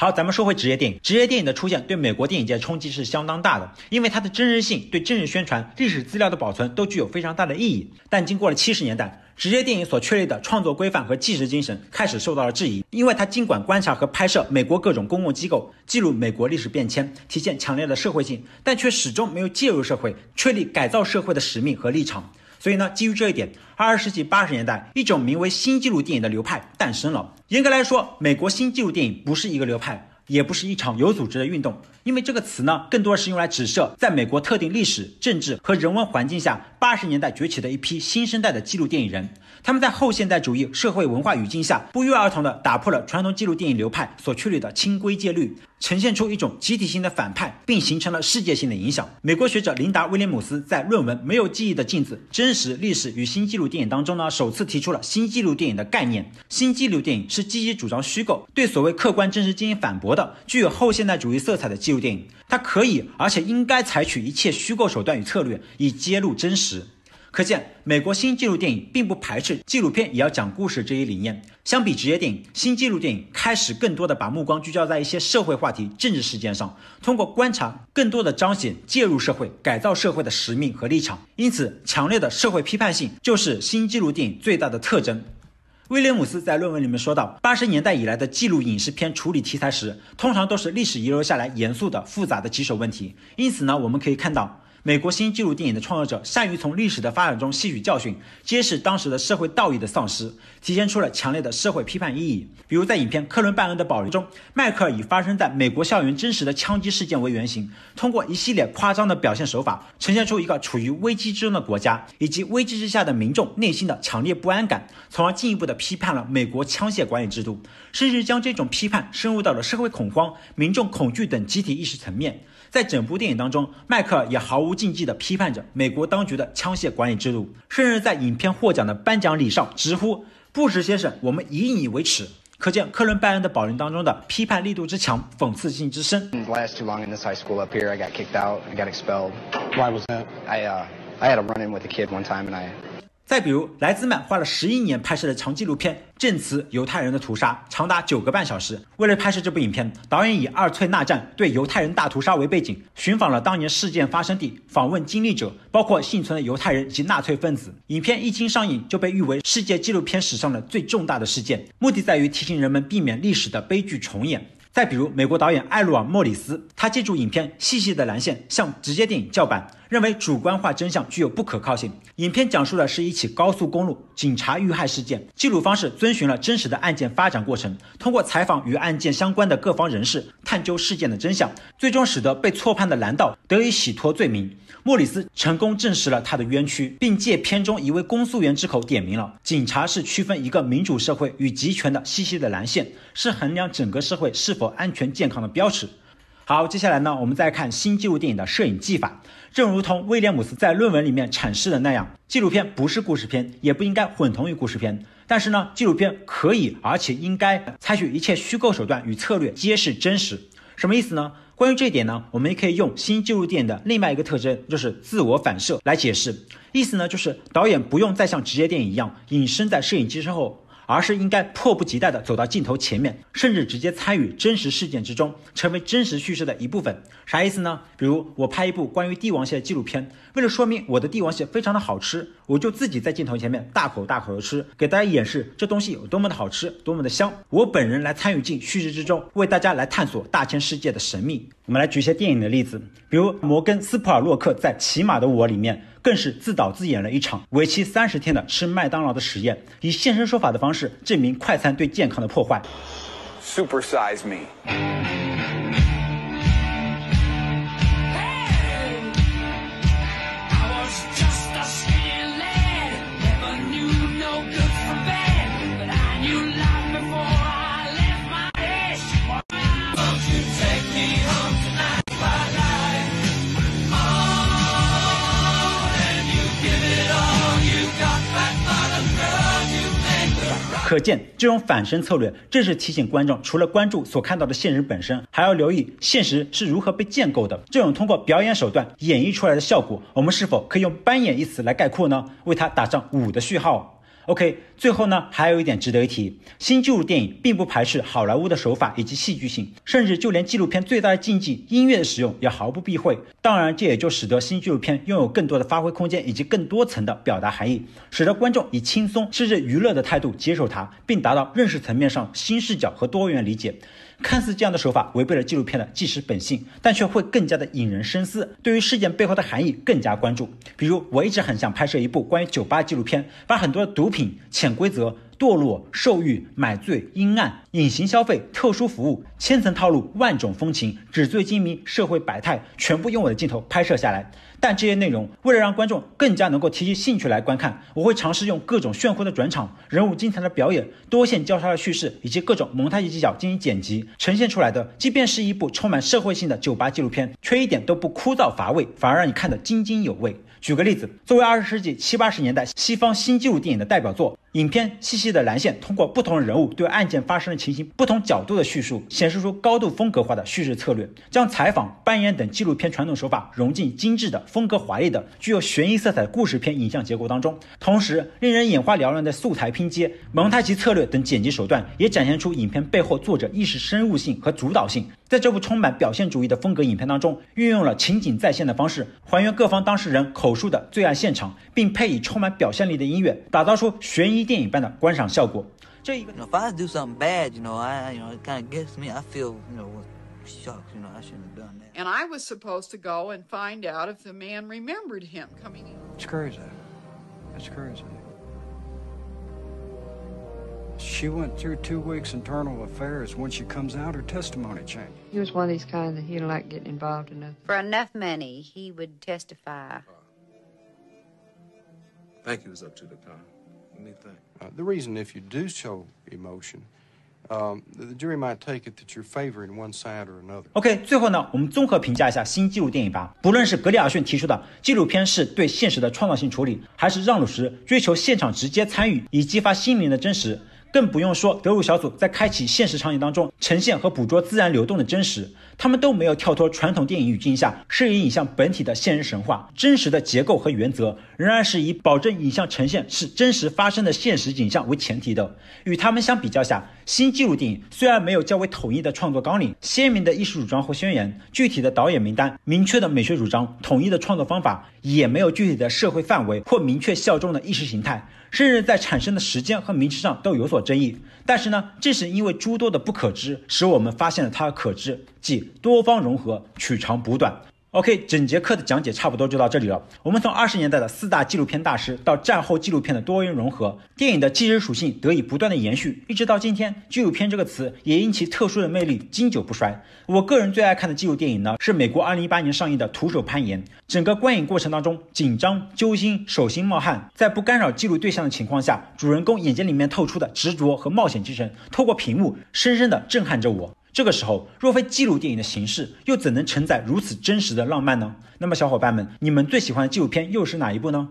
好，咱们说回职业电影。职业电影的出现对美国电影界冲击是相当大的，因为它的真实性、对真实宣传、历史资料的保存都具有非常大的意义。但经过了七十年代，职业电影所确立的创作规范和纪实精神开始受到了质疑，因为它尽管观察和拍摄美国各种公共机构，记录美国历史变迁，体现强烈的社会性，但却始终没有介入社会，确立改造社会的使命和立场。所以呢，基于这一点，二十世纪八十年代，一种名为新纪录电影的流派诞生了。严格来说，美国新纪录电影不是一个流派，也不是一场有组织的运动，因为这个词呢，更多是用来指涉在美国特定历史、政治和人文环境下，八十年代崛起的一批新生代的纪录电影人。他们在后现代主义社会文化语境下，不约而同地打破了传统纪录电影流派所确立的清规戒律，呈现出一种集体性的反派，并形成了世界性的影响。美国学者琳达·威廉姆斯在论文《没有记忆的镜子：真实历史与新纪录电影》当中呢，首次提出了新纪录电影的概念。新纪录电影是积极主张虚构，对所谓客观真实进行反驳的，具有后现代主义色彩的纪录电影。它可以，而且应该采取一切虚构手段与策略，以揭露真实。可见，美国新纪录电影并不排斥纪录片也要讲故事这一理念。相比职业电影，新纪录电影开始更多的把目光聚焦在一些社会话题、政治事件上，通过观察，更多的彰显介入社会、改造社会的使命和立场。因此，强烈的社会批判性就是新纪录电影最大的特征。威廉姆斯在论文里面说到，八十年代以来的纪录影视片处理题材时，通常都是历史遗留下来严肃的、复杂的棘手问题。因此呢，我们可以看到。美国新纪录电影的创作者善于从历史的发展中吸取教训，揭示当时的社会道义的丧失，体现出了强烈的社会批判意义。比如在影片《克伦拜恩的保留》中，迈克尔以发生在美国校园真实的枪击事件为原型，通过一系列夸张的表现手法，呈现出一个处于危机之中的国家以及危机之下的民众内心的强烈不安感，从而进一步的批判了美国枪械管理制度，甚至将这种批判深入到了社会恐慌、民众恐惧等集体意识层面。在整部电影当中，迈克尔也毫无禁忌地批判着美国当局的枪械管理制度，甚至在影片获奖的颁奖礼上直呼“布什先生，我们以你为耻”。可见克伦拜恩的保龄当中的批判力度之强，讽刺性之深。Last too long in this high school up here, I got kicked out. I got expelled. Why was that? I uh, I had a run-in with a kid one time, and I 再比如，莱兹曼花了十一年拍摄的长纪录片《证词：犹太人的屠杀》，长达九个半小时。为了拍摄这部影片，导演以阿尔翠纳战对犹太人大屠杀为背景，寻访了当年事件发生地，访问经历者，包括幸存的犹太人及纳粹分子。影片一经上映，就被誉为世界纪录片史上的最重大的事件，目的在于提醒人们避免历史的悲剧重演。再比如，美国导演艾洛尔·莫里斯，他借助影片《细细的蓝线》向直接电影叫板，认为主观化真相具有不可靠性。影片讲述的是一起高速公路警察遇害事件，记录方式遵循了真实的案件发展过程，通过采访与案件相关的各方人士，探究事件的真相，最终使得被错判的蓝道得以洗脱罪名。莫里斯成功证实了他的冤屈，并借片中一位公诉员之口点明了，警察是区分一个民主社会与集权的细细的蓝线，是衡量整个社会是否安全健康的标尺。好，接下来呢，我们再看新纪录电影的摄影技法。正如同威廉姆斯在论文里面阐释的那样，纪录片不是故事片，也不应该混同于故事片。但是呢，纪录片可以，而且应该采取一切虚构手段与策略，揭示真实。什么意思呢？关于这一点呢，我们也可以用新纪录电影的另外一个特征，就是自我反射来解释。意思呢，就是导演不用再像职业电影一样隐身在摄影机身后。而是应该迫不及待地走到镜头前面，甚至直接参与真实事件之中，成为真实叙事的一部分。啥意思呢？比如我拍一部关于帝王蟹的纪录片，为了说明我的帝王蟹非常的好吃，我就自己在镜头前面大口大口的吃，给大家演示这东西有多么的好吃，多么的香。我本人来参与进叙事之中，为大家来探索大千世界的神秘。我们来举一些电影的例子，比如摩根斯普尔洛克在《骑马的我》里面。更是自导自演了一场为期三十天的吃麦当劳的实验，以现身说法的方式证明快餐对健康的破坏。Supersize me。可见，这种反身策略正是提醒观众，除了关注所看到的现实本身，还要留意现实是如何被建构的。这种通过表演手段演绎出来的效果，我们是否可以用“扮演”一词来概括呢？为它打上五的序号。OK，最后呢，还有一点值得一提，新纪录电影并不排斥好莱坞的手法以及戏剧性，甚至就连纪录片最大的禁忌音乐的使用也毫不避讳。当然，这也就使得新纪录片拥有更多的发挥空间以及更多层的表达含义，使得观众以轻松甚至娱乐的态度接受它，并达到认识层面上新视角和多元理解。看似这样的手法违背了纪录片的纪实本性，但却会更加的引人深思，对于事件背后的含义更加关注。比如，我一直很想拍摄一部关于酒吧纪录片，把很多的毒品、潜规则。堕落、受欲、买醉、阴暗、隐形消费、特殊服务、千层套路、万种风情、纸醉金迷、社会百态，全部用我的镜头拍摄下来。但这些内容为了让观众更加能够提起兴趣来观看，我会尝试用各种炫酷的转场、人物精彩的表演、多线交叉的叙事以及各种蒙太奇技巧进行剪辑，呈现出来的，即便是一部充满社会性的酒吧纪录片，却一点都不枯燥乏味，反而让你看得津津有味。举个例子，作为二十世纪七八十年代西方新纪录电影的代表作。影片细细的蓝线通过不同人物对案件发生的情形不同角度的叙述，显示出高度风格化的叙事策略，将采访、扮演等纪录片传统手法融进精致的、风格华丽的、具有悬疑色彩的故事片影像结构当中。同时，令人眼花缭乱的素材拼接、蒙太奇策略等剪辑手段，也展现出影片背后作者意识深入性和主导性。在这部充满表现主义的风格影片当中，运用了情景再现的方式，还原各方当事人口述的罪案现场，并配以充满表现力的音乐，打造出悬疑电影般的观赏效果。这一个 You know, if I do something bad, you know, I, you know, it kind of gets me. I feel, you know, shucks, you know, I shouldn't have done that. And I was supposed to go and find out if the man remembered him coming in. It's crazy. It's crazy. She went through two weeks internal affairs. When she comes out, her testimony changed. He was one of these kind that he didn't like getting involved in nothing. For enough money, he would testify. think he was up to the time. Uh, the reason, if you do show emotion, um, the jury might take it that you're favoring one side or another. OK，最后呢，我们综合评价一下新纪录电影吧。不论是格里尔逊提出的纪录片是对现实的创造性处理，还是让鲁什追求现场直接参与以激发心灵的真实。更不用说德鲁小组在开启现实场景当中呈现和捕捉自然流动的真实，他们都没有跳脱传统电影语境下摄影影像本体的现实神话，真实的结构和原则仍然是以保证影像呈现是真实发生的现实景象为前提的。与他们相比较下，新纪录电影虽然没有较为统一的创作纲领、鲜明的艺术主张或宣言、具体的导演名单、明确的美学主张、统一的创作方法，也没有具体的社会范围或明确效忠的意识形态。甚至在产生的时间和名称上都有所争议，但是呢，正是因为诸多的不可知，使我们发现了它的可知，即多方融合，取长补短。OK，整节课的讲解差不多就到这里了。我们从二十年代的四大纪录片大师到战后纪录片的多元融合，电影的纪实属性得以不断的延续，一直到今天，纪录片这个词也因其特殊的魅力经久不衰。我个人最爱看的纪录电影呢，是美国二零一八年上映的《徒手攀岩》。整个观影过程当中，紧张、揪心、手心冒汗，在不干扰记录对象的情况下，主人公眼睛里面透出的执着和冒险精神，透过屏幕深深的震撼着我。这个时候，若非纪录电影的形式，又怎能承载如此真实的浪漫呢？那么，小伙伴们，你们最喜欢的纪录片又是哪一部呢？